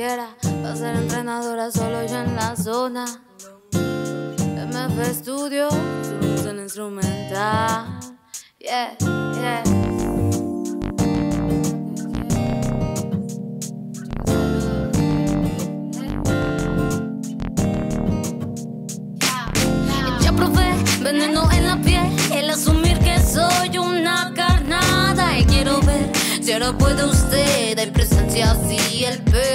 quiera. Va a ser entrenadora solo yo en la zona. MF Studio, somos el instrumental. Yeah, yeah. Ya probé veneno en la piel, el asumir que soy una carnada y quiero ver si ahora puede usted. Hay presencia así, el perro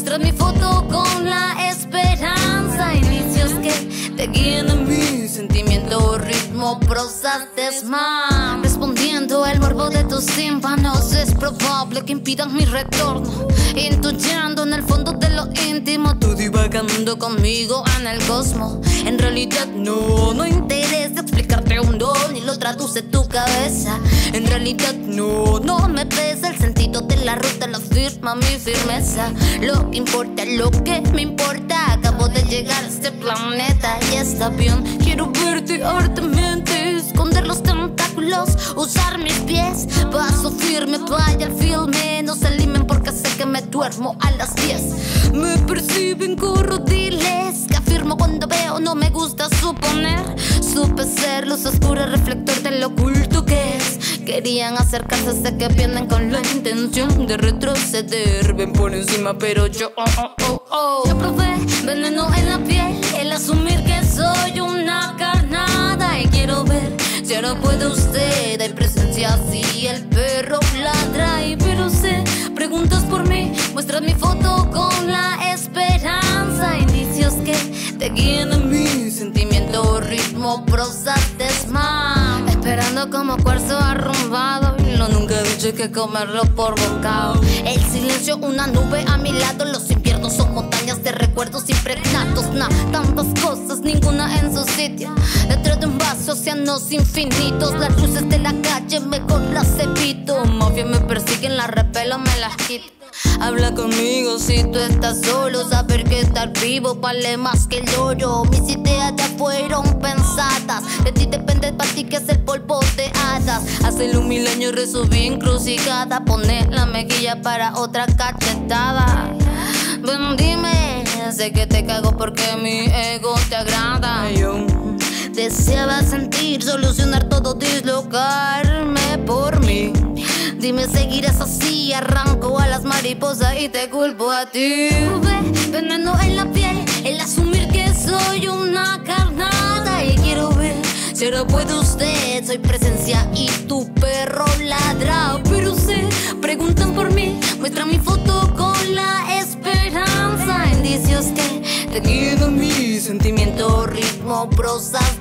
muestras mi foto con la esperanza. Inicios que te guíen en mí, sentimiento, ritmo, prosas, desmán. Respondiendo al morbo de tus tímpanos, es probable que impidan mi retorno. Intuyendo en el fondo de lo íntimo, tú divagando conmigo en el cosmos. En realidad no, no interesa explicarte un don ni lo traduce tu cabeza. En realidad no, no me pesa el sentido la ruta, lo firma mi firmeza. Lo que importa, lo que me importa. Acabo de llegar a este planeta y está bien. Quiero verte artemente, esconder los tentáculos, usar mis pies. Paso firme, vaya al filme, no se limen porque sé que me duermo a las 10. Me perciben, corro, diles que afirmo cuando veo, no me gusta suponer. Supe ser luz oscura, reflector de lo oculto que es. Querían acercarse, sé que vienen con la intención de retroceder. Ven por encima, pero yo, oh, oh, oh, oh. Ya probé veneno en la piel, el asumir que soy una carnada. Y quiero ver si ahora puede usted. Hay presencia así, el perro ladra. Y pero sé, preguntas por mí, muestras mi foto con la esperanza. Indicios que te guían en mí, sentimiento, ritmo, prosas, desmán. Esperando como cuarzo arrumbado. Lo nunca he dicho que comerlo por bocado. El silencio, una nube a mi lado. Los inviernos son montañas de recuerdos impregnados. Nah, tantas cosas, ninguna en su sitio. Dentro de un vaso, océanos infinitos. Las luces de la calle, mejor las evito. Mafia me persiguen, la repelo, me las quito. Habla conmigo si tú estás solo. Saber que estar vivo vale más que el oro. Mis ideas ti depende para ti que es el polvo de hadas. Hace un mil años resolví encrucijada. Poner la mejilla para otra cachetada. Ven, dime, sé que te cago porque mi ego te agrada. Yo deseaba sentir, solucionar todo, dislocarme por mí. Dime, seguirás así, arranco a las mariposas y te culpo a ti. Ve, veneno en la piel, ahora puede usted. Soy presencia y tu perro ladra, pero sé, preguntan por mí, muestra mi foto con la esperanza. Indicios que te a mí, sentimiento, ritmo, prosas,